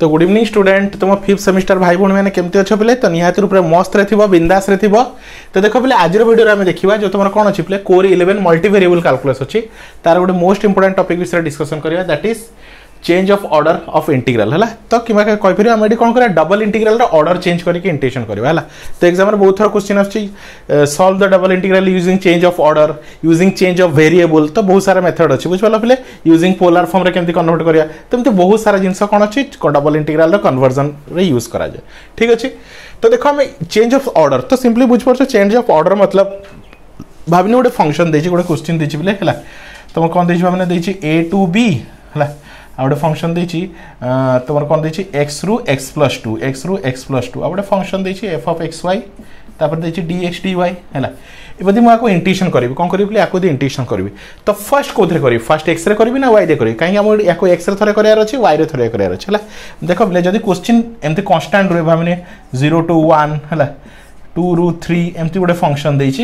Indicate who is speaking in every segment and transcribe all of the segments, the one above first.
Speaker 1: তো good evening student তোমার fifth semester ভাই ভী মানে কেমতি অছ পিলে তো নিহতি রূপে মস্তরে থিব বিন্দাসরে থিব তো দেখ পিলে আজির ভিডিওরে আমি দেখিবা যে তোমার কোন অছি পিলে কোর 11 মাল্টিভেরিয়েবল ক্যালকুলাস অছি তার গোটে মোস্ট ইম্পর্টান্ট টপিক বিষয়ে ডিসকশন করিবা that is change of order of integral হল তো কিংবা কইপার আমি এটি কোণ করা ডবল ইন্টিগ্রালর অর্ডর চেঞ্জ করি ইন্টিগ্রেসন করা হল তো এক্সামে বহু থর কোশ্চিন আসছে solve the double integral using change of order using change of variable তো বহু সারা মেথড অছে বুঝিপার পিলে ইউজিং পোলার ফর্মে কেমি কনভর্ট করা তেমনি বহু সারা জিনিস কোণ অছে ডবল ইন্টিগ্রালর কনভর্জনরে ইউজ করা যায় ঠিক আছে তো দেখো আমি চেঞ্জ অফ অর্ডর তো সিম্পলি বুঝিপারছ চেঞ্জ অফ অর্ডর মতলব ভাবিনি গোটে ফংশন দিয়েছি গোটে কোশ্চিন দিয়েছি বলে হল তোমার কম দিয়েছি ভাবনা দিয়েছি এ টু বি হ্যাঁ ଆଉ ଗୋଟେ ଫଙ୍କସନ୍ ଦେଇଛି ତୁମର କ'ଣ ଦେଇଛି ଏକ୍ସରୁ X plus two ଏକ୍ସରୁ X plus two ଆଉ ଗୋଟେ ଫଙ୍କସନ୍ ଦେଇଛି ଏଫ୍ ଅଫ୍ ଏକ୍ସ ୱାଇ ତାପରେ ଦେଇଛି ଡି ଏକ୍ସ ଡି ୱାଇ ହେଲା ଏବେ ମୁଁ ଆକୁ ଇଣ୍ଟିଗ୍ରେସନ୍ କରିବି କ'ଣ କରିବି ବୋଲି ଆକୁ ଯଦି ଇଣ୍ଟିଗ୍ରେସନ୍ କରିବି ତ ଫାର୍ଷ୍ଟ କେଉଁଥିରେ କରିବି ଫାର୍ଷ୍ଟ ଏକ୍ସରେ କରିବି ନା ୱାଇରେ କରିବି କାହିଁକି ଆମର ୟାକୁ ଏକ୍ସରେ ଥରେ କରିବାର ଅଛି ୱାଇରେ ଥରେ କରିବାର ଅଛି ହେଲା ଦେଖ ପିଲେ ଯଦି କ୍ୱେଶ୍ଚିନ୍ ଏମିତି କନଷ୍ଟାଣ୍ଟ ରୁହେ ଭାବିନେ ଜିରୋ ଟୁ ୱାନ୍ ହେଲା ଟୁରୁ ଥ୍ରୀ ଏମିତି ଗୋଟେ ଫଙ୍କସନ୍ ଦେଇଛି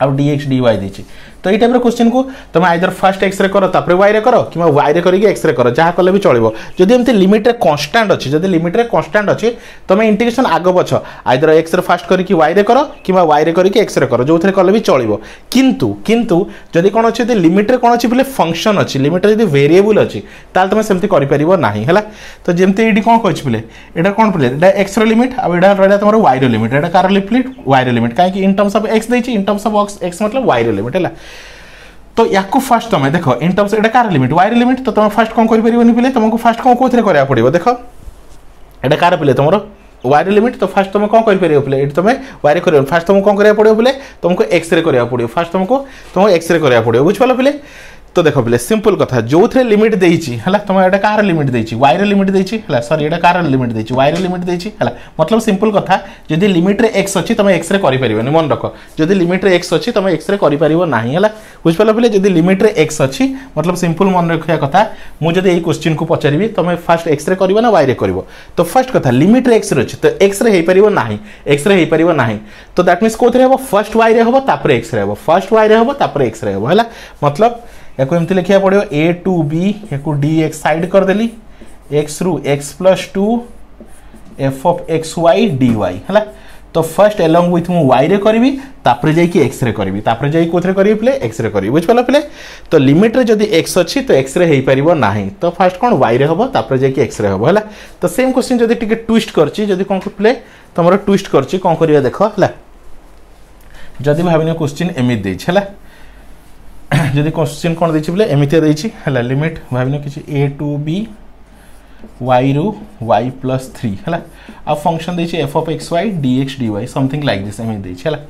Speaker 1: आउ डीएक्स डीवाई देती तो ये टाइप क्वेश्चन को तुम आइदर फास्ट एक्सरे कर वाई कर कि वाई कर एक्सरे कर जहाँ कले भी चलो जदि एमती लिमिट्रे कनस्टाट अच्छे जब लिमिट्रे कनस्टाट अच्छे तुम इंटिग्रेसन आग पछ आइदर एक्सरे फास्ट करके वाई कर कि वाई कर एक्सरे कर जो थे कले भी चलो कितु कितु जदि कौन अच्छे लिमिट्रे कौन अच्छी बोले फंक्शन अच्छी लिमिट्रे जब भेरिएबुल अच्छी ताल तुम सेमती करना है तो जमी ये कौन कहे बोले यहाँ कौन बोले यहाँ एक्सरे लिमिट आउ यहाँ रहा तुम वाइर लिमिट यहाँ कार लिमिट वाइर लिमिट कहीं in terms of x in terms of x मतलब वाई लिमिट है तो या फास्ट तुम देख इन टर्म्स ये कार लिमिट वाई लिमिट तो तुम फास्ट कौन कर पे तुमको फास्ट कौन कौन करा पड़ो देख यहाँ कार पे तुम वाई लिमिट तो फास्ट तुम कौन कर पे तुम वाई कर फास्ट तुमको कौन करा पड़ो पे तुमको एक्सरे करा पड़ो फास्ट तुमको तुमको एक्सरे करा पड़ो बुझिपाल पे तो देख पे सिंपल कथा जो थे लिमिट देती है तुम ये कार लिमिट देती वाई लिमिट देती है सरी ये कार लिमिट देती वाई लिमिट देती है मतलब सिंपल कथा जदि लिमिट एक्स अच्छी तुम एक्सरे कर मन रख जदि लिमिट एक्स अच्छी तुम एक्सरे कर ना है बुझिपाल पे जदि लिमिट एक्स अच्छी मतलब सिंपल मन रखा कथा मुझे ये क्वेश्चन को पचारि तुम फास्ट एक्सरे कर ना वाई कर तो फास्ट कथा लिमिट एक्स अच्छी तो एक्सरे हो पार ना एक्सरे हो पार ना तो दैट मीन कौन हम फर्स्ट वाई हम तापर एक्सरे हम फर्स्ट वाई हम तापर एक्सरे हम है मतलब या एमती लिखा पड़ो ए टू बी या डी एक्स सैड करदेली एक्स रु x plus two f of x y d y है तो फर्स्ट एलंग विथ मु वाई रे करी तापर जाइए एक्स रे करी तापर जाइए कोथरे करी प्ले एक्स रे करी बुझिपाल प्ले तो लिमिट रे जदी एक्स अच्छी तो एक्स रे हे परिबो नाही तो फर्स्ट कोन वाई रे हबो तापर जाइए एक्स रे हबो हला तो सेम क्वेश्चन जदी टिके ट्विस्ट करची जदी कोन प्ले तमरो ट्विस्ट करची कोन करिया देखो हला जदी भाबिने क्वेश्चन एमित देछ हला ଯଦି କୋଶ୍ଚିନ୍ କ'ଣ ଦେଇଛି ବୋଲେ ଏମିତିଆ ଦେଇଛି ହେଲା ଲିମିଟ୍ ଭାବିନ କିଛି ଏ ଟୁ ବି ୱାଇରୁ ୱାଇ ପ୍ଲସ୍ ଥ୍ରୀ ହେଲା ଆଉ ଫଙ୍କସନ୍ ଦେଇଛି f of x y d x d y something like this ଏମିତି ଦେଇଛି ହେଲା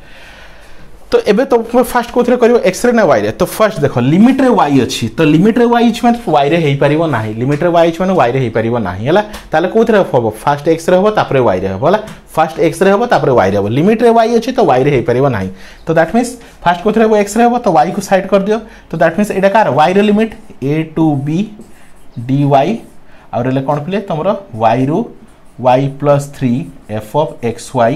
Speaker 1: তো এবে তো ফার্স্ট কোথায় করব এক্সরে না ওয়াইরে তো ফার্স্ট দেখ লিমিটরে ওয়াই অছি তো লিমিটরে ওয়াই ইজ মানে ওয়াইরে হয়ে পারিব না লিমিটরে ওয়াই ইজ মানে ওয়াইরে হয়ে পারিব না হলা তাহলে কোথায় হব ফার্স্ট এক্সরে হব তারপরে ওয়াইরে হব হলা ফার্স্ট এক্সরে হব তারপরে ওয়াইরে হব লিমিটরে ওয়াই অছি তো ওয়াইরে হয়ে পারিব না তো দ্যাট মিন্স ফার্স্ট কোথায় হব এক্সরে হব তো ওয়াই কু সাইড করে দিও তো দ্যাট মিন্স এটা কার ওয়াইরে limit a to b d y আর কোণ পিলে তোমার ওয়াই রু y plus three f of x y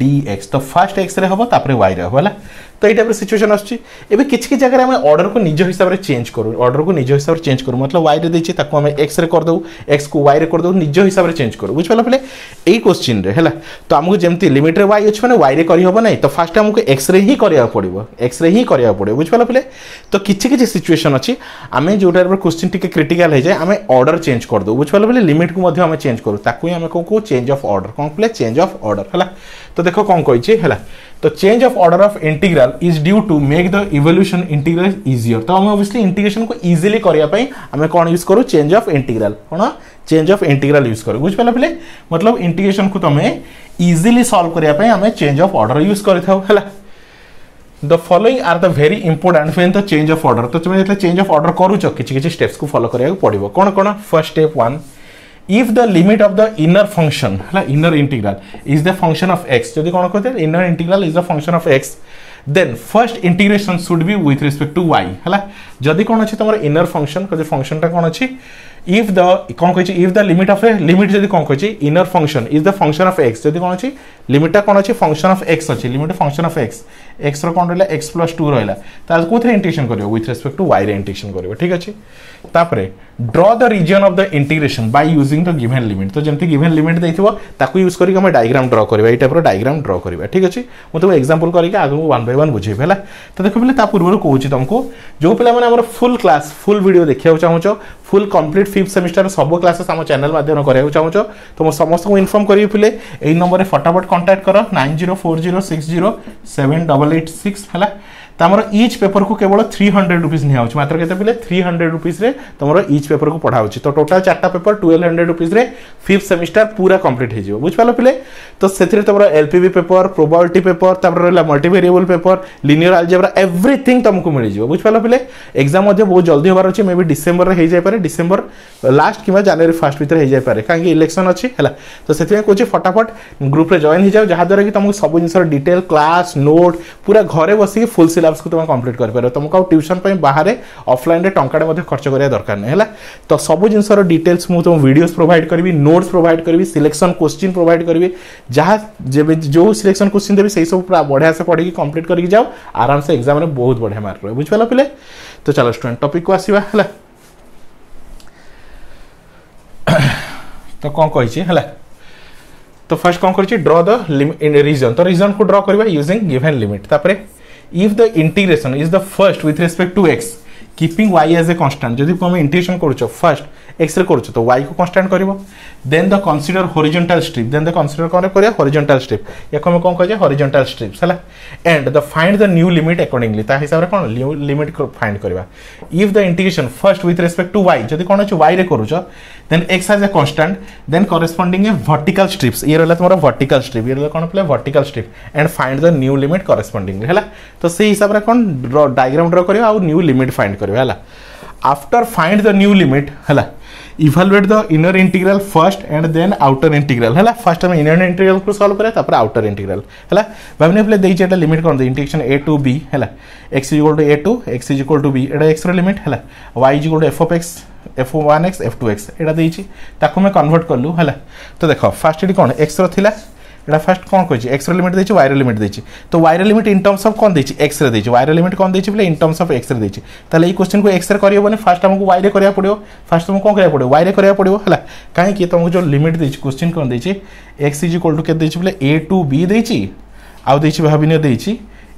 Speaker 1: dx তো ফার্স্ট x রে হব, তারপরে y রে হব হলা তো এই টাইপের সিচুয়েশন আসছে। এবে কিছু কিছু জায়গায় আমি অর্ডার কু নিজ হিসাবে চেঞ্জ করু অর্ডার কু নিজ হিসাবে চেঞ্জ করু মতলব y রে দিয়েছি তাকে আমি x রে করে দেউ x কু y রে করে দেউ নিজ হিসাবে চেঞ্জ করু বুঝ পালা পেলে এই কোশ্চিন রে হলা তো আমাকে যেমতি লিমিট রে y আছে মানে y রে করি হব নাই তো ফার্স্ট আমাকে x রে হি করিয়া পড়িব x রে হি করিয়া পড়িব বুঝ পালা পেলে তো কিছু কিছু সিচুয়েশন আছে আমি যে টাইপের কোশ্চিন টিকে ক্রিটিকাল হয়ে যায় আমি অর্ডার চেঞ্জ করে দেউ বুঝ পালা পেলে লিমিট কু মধ্যে আমি চেঞ্জ করু তাকে আমি কোন চেঞ্জ অফ অর্ডার কোন প্লে চেঞ্জ অফ অর্ডর হলা तो देखो कौन कही है तो change of order of integral is due to make the evaluation integral easier तो हम ऑब्वियसली इंटीग्रेशन को इजिली करने आम कौन यूज़ करूँ? चेंज ऑफ़ इंटीग्रल कौन चेंज ऑफ़ इंटीग्रल यूज़ करूँ। बुझ पे मतलब इंटीग्रेशन को तुम इजिली सॉल्व करने आम चेंज ऑफ़ ऑर्डर यूज़ कर the following are the very important when the change of order तो तुम्हें चेंज ऑफ़ ऑर्डर करूच किसी स्टेप्स को फॉलो करा पड़ो कौन कौन? First step one if the limit of the inner function like inner integral is the function of x যদি কোন কইতে inner integral is the function of x then first integration should be with respect to y হলা যদি কোন আছে তোমার inner function কজে ফাংশনটা কোন আছে if the কোন কইছে if the limit of a limit যদি কোন কইছে inner function is the function of x যদি কোন আছে লিমিটটা কোন আছে function of x আছে limit function of x এক্সর কোণ রহলা এক্স প্লস টু রহলা তা কোথায় ইন্টিগ্রেসন করবে? উইথ রেসপেক্ট টু ওয়াইরে ইন্টিগ্রেসন করবে, ঠিক আছে? তাপরে draw the region of the integration by using the given limit তো যেমন গিভেন লিমিট দিয়ে তাকে ইউজ করি আমি ডায়াগ্রাম ড্র করা এই টাইপর ডায়াগ্রাম ড্র করা ঠিক আছে? মু তাকে এক্সাম্পল করি আগুন ওয়ান বাই ওয়ান বুঝেবি হল তো দেখ পিলে তা পূর্ব কৌছি তোমাকে যে পিলামানে আমার ফুল ক্লাস ফুল ভিডিও দেখা চাহুছ ফুল কমপ্লিট ফিফ্থ সেমিস্টার সব ক্লাসেস আমার চ্যানেল মাধ্যমে করা চাহুছ তো মু সমস্ত ইনফর্ম করি পিলে এই নম্বরে ফটাফট কন্টাক্ট কর nine zero four zero six zero seven double double eight six है तो आमर इच पेपर को केवल थ्री हंड्रेड रुपीज़ निया मात्र के पे थ्री हंड्रेड रुपीज़ तुम इच पेपर को पढ़ाऊँ तो total चार्टा paper twelve hundred rupees fifth semester पूरा कंप्लीट हो बुझिपार पे तो से तुम L P paper probability paper तापर रहा multivariable paper linear algebra everything तुमको मिल जाए बुझिपार पे एक्जाम बहुत जल्दी हबार अच्छे मे बी डिसेम्बर में हो जाए डिसेम्बर लास्ट कि जानुरी फास्ट भितर हो जाए कहीं इलेक्शन अच्छी है तो से कहे फटाफट ग्रुप में हो जाओ। जहाद्वारा कि तुमको सब जिन डिटेल क्लास नोट पूरा घरे बसिक फुलसिल सिलेबस को तुम कंप्लीट कर तुमको आउ ट्यूशन बाहर अफलाइन टाँटे खर्च कराया दरकार नहीं है तो सब जिन डिटेल्स मुझे तुम भिडियोज प्रोभाइड करी नोट्स प्रोभाइड करी सिलेक्शन क्वेश्चन प्रोभाइड करी जहाँ जो सिलेक्शन क्वेश्चन देवी से सब पूरा बढ़िया से पढ़ी कंप्लीट करके जाओ आराम से एक्जाम बहुत बढ़िया मार्क रहे बुझा पे तो चलो स्टूडेंट टपिक को आसवा है तो कौन कही तो फ़र्स्ट कौन कर ड्र द रिजन तो रिजन को ड्र करवा यूजिंग गिवेन लिमिट तापरे if the integration is the first with respect to x, keeping y as a constant, যদি তুমি ইন্টিগ্রেশন করছ ফার্স্ট x রে করছ, তো y কো কনস্ট্যান্ট করিব? Then the consider horizontal strip then the consider কোন করিয়া? হরিজন্টাল স্ট্রিপ ইয়াকো আমি কোন কইছে হরিজন্টাল স্ট্রিপস হলা and the find the new limit accordingly তা হিসাবে কোন লিমিট ফাইন্ড করিবা? If the integration first with respect to y, যদি কোন হচ্ছে y রে করছ then x as a constant then corresponding a vertical strips ये रहा तुम्हारा वर्टिकल स्ट्रिप ये रहा कौन पे vertical strip and find the new limit correspondingly है तो से हिसाब से कौन डायग्राम ड्र कर न्यू लिमिट फाइंड कर after find the new limit है evaluate the inner integral first and then outer integral है फ़र्स्ट आम इनर इंटीग्रल को सल्व करें आउटर इंटीग्रल है भावने पहले देखिए लिमिट कौन? इंटीग्रेशन ए टू बी है x is equal to a to x is equal to b at x limit है Y is equal to F of X F one X F two X এটা ଦେଇଛି ତାକୁ ଆମେ convert କଲୁ ହେଲା ତ ଦେଖ ଫାର୍ଷ୍ଟ ଏଠି କ'ଣ ଏକ୍ସର ଥିଲା এটা ফার্স্ট কোণ কইছি এক্স এর লিমিট দিয়েছি ওয়াই এর লিমিট দিয়েছি তো ওয়াই এর লিমিট ইন টার্মস অফ কোন দিয়েছি এক্স রে দিয়েছি ওয়াই এর লিমিট কোন দিয়েছি বলে in terms of X ray দিয়েছি তাহলে এই কোশ্চেন কো এক্স রে করিও বলে ফার্স্ট আমাকে ওয়াই রে করিয়া পড়িও ফার্স্ট তোমাকে কোন করিয়া পড়িও ওয়াই রে করিয়া পড়িও হলা কাই কি তোমাকে যে লিমিট দিয়েছি কোশ্চেন কোন দিয়েছি এক্স ইজ ইকুয়াল টু কে দিয়েছি বলে এ টু বি দিয়েছি আউ দিয়েছি ভাবিনিও দিয়েছি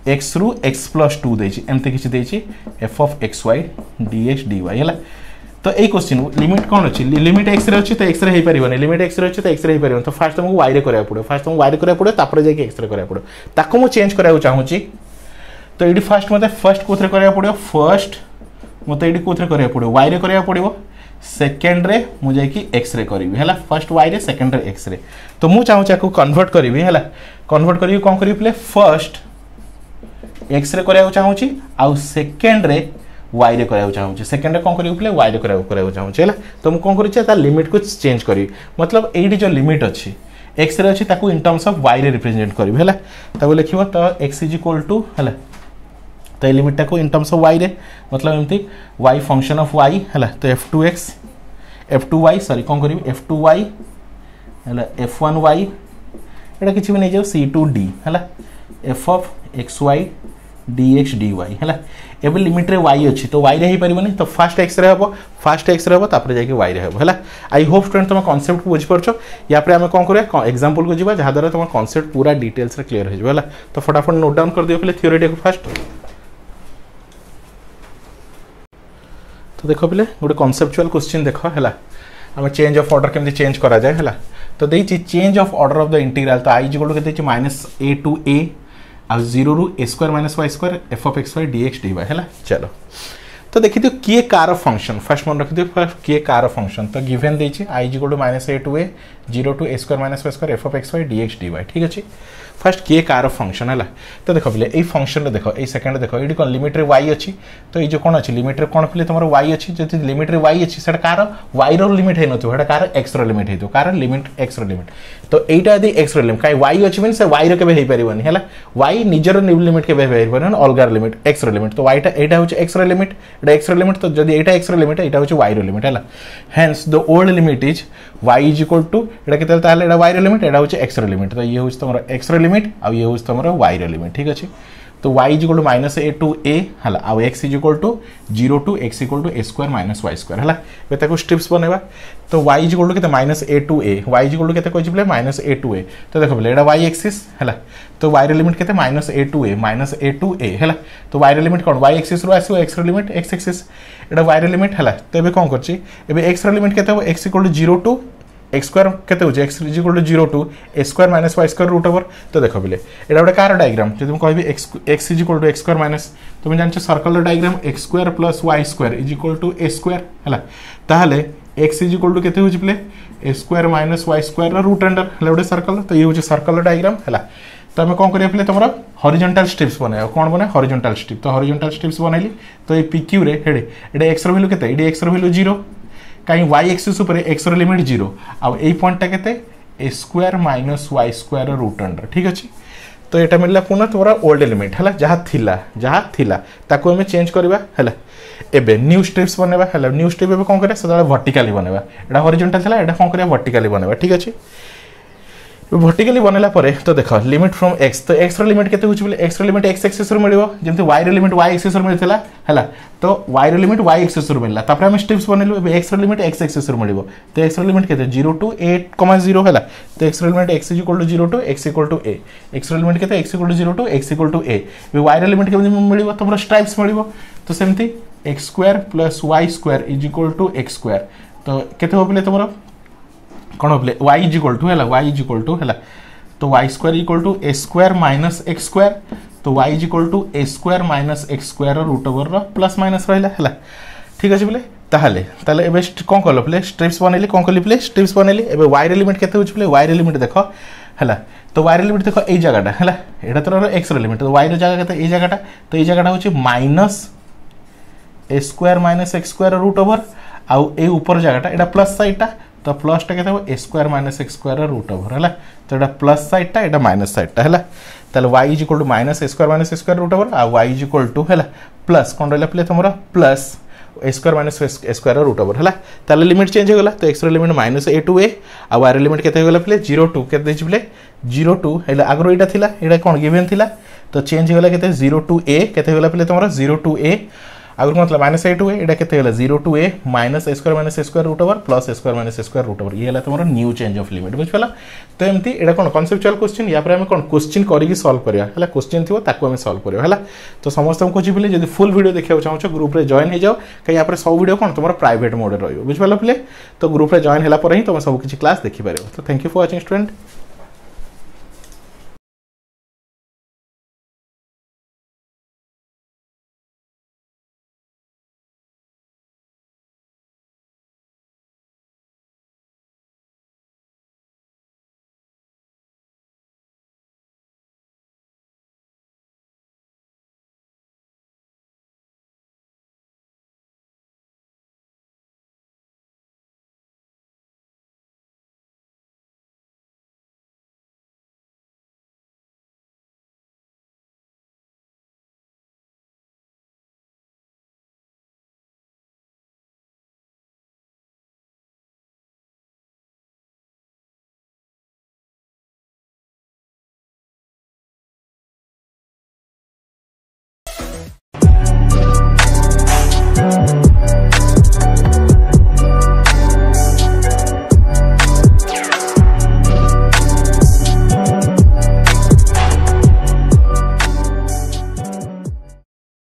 Speaker 1: এক্স রু এক্স প্লস টু দিয়েছি এমতি কিছু দিয়েছি f of x y d x d y হলা तो ये क्वेश्चन लिमिट कौन अच्छी लिमिट एक्सरे अच्छी तो एक्सरे पारे लिमिट एक्सरे अच्छी तो एक्सरे हो पारे तो फास्ट तुमको वायरे कराया पड़ो फास्ट तुमको वायरे कराया पड़ो तपर जाए एक्सरे कराया पड़ो ताको मुझे चेंज कराया चाहूँगी तो ये फास्ट मतलब फ़र्स्ट कौथे कराया पड़ो फ़र्स्ट मतलब ये कौन कराया पड़ो वायरे कराया पड़ो सेकेंड्रे मुझे एक्सरे करी है फ़र्स्ट वायरे सेकेंड्रे एक्सरे तो मुझे चाहूँ आपको कनभर्ट करी है कनभर्ट कर फ़र्स्ट एक्सरे कराया चाहूँगी आउ सेकेंड्रे ୱାଇରେ କରିବାକୁ ଚାହୁଁଛି ସେକେଣ୍ଡରେ କ'ଣ କରିବାକୁ ପଡ଼ିଲେ ୱାଇରେ କରିବାକୁ କରିବାକୁ ଚାହୁଁଛି ହେଲା ତ ମୁଁ କ'ଣ କରୁଛି ତା ଲିମିଟ୍କୁ ଚେଞ୍ଜ କରିବି ମତଲବ ଏଇଠି ଯେଉଁ ଲିମିଟ୍ ଅଛି ଏକ୍ସରେ ଅଛି ତାକୁ ଇନ୍ ଟର୍ମସ୍ ଅଫ୍ ୱାଇରେ ରିପ୍ରେଜେଣ୍ଟ କରିବି ହେଲା ତାକୁ ଲେଖିବ ତ ଏକ୍ସ ଇଜ୍ ଇକ୍ୱାଲ୍ ଟୁ ହେଲା ତ ଏଇ ଲିମିଟ୍ଟାକୁ ଇନ୍ ଟର୍ମସ୍ ଅଫ୍ ୱାଇରେ ମତଲବ ଏମିତି ୱାଇ ଫଙ୍କସନ୍ ଅଫ୍ ୱାଇ ହେଲା ତ f two x f two y sorry କ'ଣ କରିବି ଏଫ୍ ଟୁ ୱାଇ ହେଲା ଏଫ୍ ୱାନ୍ ୱାଇ এটা କିଛି ବି ନେଇଯାଉ ସି ଟୁ ଡି ହେଲା f of x y dx dy ହେଲା ଏବେ ଲିମିଟ୍ରେ ୱାଇ ଅଛି ତ ୱାଇରେ ହେଇପାରିବନି ତ ଫାଷ୍ଟ ଏକ୍ସରେ ହେବ ଫାଷ୍ଟ ଏକ୍ସରେ ହେବ ତାପରେ ଯାଇକି ୱାଇରେ ହେବ ହେଲା ଆଇ ହୋପ୍ ଷ୍ଟୁଡେଣ୍ଟ ତୁମ କନସେପ୍ଟକୁ ବୁଝିପାରୁଛ ୟାପରେ ଆମେ କ'ଣ କରିବା ଏକ୍ଜାମ୍ପଲକୁ ଯିବା ଯାହାଦ୍ୱାରା ତୁମ କନସେପ୍ଟ ପୁରା ଡିଟେଲ୍ସରେ କ୍ଲିୟର ହେଇଯିବ ହେଲା ତ ଫଟାଫଟ ନୋଟ୍ ଡାଉନ୍ କରିଦିଅ ପିଲେ ଥିଓରିଟିକୁ ଫାଷ୍ଟ ତ ଦେଖ ପିଲେ ଗୋଟେ କନସେପ୍ଚୁଆଲ୍ କ୍ୱେଶ୍ଚିନ୍ ଦେଖ ହେଲା ଆମେ ଚେଞ୍ଜ ଅଫ୍ ଅର୍ଡ଼ର କେମିତି ଚେଞ୍ଜ କରାଯାଏ ହେଲା ତ ଦେଇଛି change of order of the integral ତ ଆଇ ଜି ଗୋଟୁ କେତେ ଦେଇଛି ମାଇନସ୍ ଏ ଟୁ ଏ ଆଉ ଜିରୋରୁ a square minus y square f of x y d तो देखिए किए कार फंक्शन फर्स्ट मन रखिए फर्स्ट किए कार फंक्शन तो गिभेन देती I is two minus a to a zero to a square minus a square f of x y d x d y ठीक अच्छे फास्ट किए कार फंक्शन है तो देख पे ये फंक्शन देख ये सेकेंड देख ये कौन लिमिट्रे वाई अच्छी तो ये जो कौन अच्छी लिमिट्रे कौन पे तुम वाई अच्छी जब लिमिट्रे वाई अच्छी से कार वाई रिमिट हो ना कार एक्स रिमिट हो कार लिमिट एक्स रिमिट तो यहाँ यदि एक्स रिमिट कहीं वाई अच्छी मीन से वाई रेबे हो पारनि है वाई निजर लिमिट के अलग लिमिट एक्स रिमिट तो वाईटा यहाँ हूँ एक्स रिमिट एक्सरे लिमिट तो जब यहाँ एक्सरे लिमिट ये हूँ वाइर लिमिट है hence the old limit is Y is equal to ये वाइर लिमिट एटा हूँ एक्सरे लिमिट तो ये हूँ तुम एक्सरे लिमिट आउ ये हूँ तुम वाइर लिमिट ठीक अच्छे तो y is to minus a to a है आउ x is to zero to x equal to a square minus y square है बेटा स्ट्रिप्स बनवा. तो वाई इज़ इक्वल टू के minus a to a y is to के कहते minus A to ए तो देख बोले यहाँ y एक्सीस है तो वाइर लिमिट के minus a to a minus a to a है तो y लिमिट कौन y एक्सीस रु आसो एक्स लिमिट एक्स एक्सीस यहाँ y लिमिट है तो ये कौन कर एक्स लिमिट के x equal to zero to x square केते होचे x is to 0 to a square minus y square root over तो देख बोले एटा गोटे कार डायग्राम जदि कह x x is to x square minus तुम जान circle diagram x square plus y square is equal to a square हला? एक्स इज़ इक्वल टू केते होचे a square minus y square root under है गोटे circle तो ये हूँ सर्कल डायग्राम है तो आम कौन करिया पले तुमरा? स्ट्रिप्स बनाया कौन बना हॉरिजॉन्टल स्ट्रिप तो हॉरिजॉन्टल स्ट्रिप्स बनैली तो ये पीक्यू रे, हेडे एटा एक्स रो वैल्यू एक्स रो वैल्यू কারণ ওয়াই এক্সিস উপরে এক্সর লিমিট জিরো आई पॉइंटा के a square minus y square root under ठीक अच्छे तो यहाँ मिलला पुनः तुम ओल्ड एलिमेंट है जहाँ थिला जहाँ थिला ताको हमें चेंज करवा है एबे न्यू स्ट्रिप्स बनवा है न्यू स्ट्रिप एबे कौन करें सदा वर्टिकाली बनवा एटा हॉरिजॉन्टल थिला एटा कौन करें वर्टिकाली बनवा ठीक अच्छे ভর্টিকালি বনাইলা পরে তো দেখ লিমিট ফ্রম এক্স তো এক্সর লিমিট কেতে হচ্ছে বলে এক্সর লিমিট এক্স এক্সেসর মিলব যেমন ওয়াইর লিমিট ওয়াই এক্সেসর মিলিলা হল তো ওয়াইর লিমিট ওয়াই এক্সেসর মিললা তারপরে আমি স্টেপস বনাইলু এবে এক্সর লিমিট এক্স এক্সেসর মিলব তো এক্সর লিমিট কেতে zero to eight comma zero হল তো XOR limit x is equal to zero to x equal to a XOR limit কেতে x equal to zero to x equal to a এবে ওয়াইর লিমিট কেমন মিলব তোমার স্ট্রাইপস মিলব তো সেমতি x square plus y square is equal to x square তো কেতে হব বলে তোমার କ'ଣ ବୋଲେ ୱାଇ ଇଜ୍ ଇକ୍ୱାଲ୍ ଟୁ ହେଲା ୱାଇ ଇଜ୍ ଇକ୍ୱାଲ୍ ଟୁ ହେଲା ତ y square equal to a square minus x square ତ y is equal to a square minus x square root over plus minus ରହିଲା ହେଲା ঠিক আছে বলে তাহলে তাহলে এবে কম কল বলে স্ট্রিপস বনাইলি কম কলি বলে স্ট্রিপস বনাইলি এবে ওয়াইর এলিমেন্ট কেতে হচ্ছে বলে ওয়াইর এলিমেন্ট দেখ হ্যাঁ তো ওয়াইর এলিমেন্ট দেখ এই জায়গাটা হ্যাঁ এটা তো রহলো এক্সর এলিমেন্ট তো ওয়াইর জায়গা কেতে এই জায়গাটা তো এই জায়গাটা হচ্ছে minus a square minus x square root over আউ এই উপর জায়গাটা এটা প্লাস সাইডটা तो प्लसटा के square minus x square root over है तो यहाँ प्लस सैडटा यहाँ माइनस सैडटा है তাহলে y is equal to minus square minus square root over R y is equal to হল প্লস কোণ রহলা পিলে তোমার plus square minus square root over হল তাহলে লিমিট চেঞ্জ হয়ে গেল তো XOR limit minus a to a আর ওয়াইর লিমিট কেতে হয়ে গেল পিলে জিরো টু কেতে দিয়েছি পিলে জিরো টু হলে আগর এইটা লা এটা কোণ গিভেন লা তো চেঞ্জ হয়ে গেল কেতে জিরো টু এ কেতে হয়ে গেল পিলে তোমার জিরো টু এ आगुरी कौन माइनस ए टू ए यहाँ के zero to a minus a square minus a square root over plus a square minus a square root over ये तुम न्यू चेंज ऑफ़ लिमिट बुझिपाला तो एमती यहाँ कौन कनसेप्चुआल क्वेश्चन या आम कौन क्वेश्चन करके सल्व करवा है क्वेश्चन थी आम सल्व करवा है तो समस्त को बुझे जब फुल वीडियो देखा चाहो ग्रुप में जॉइन हो जाओ, कहीं यहाँ सब वीडियो कौन तुम प्राइट मोड रही बुझिपाल पे तो ग्रुप में जॉइन है तुम सब किसी क्लास देखिपार तो thank you for watching student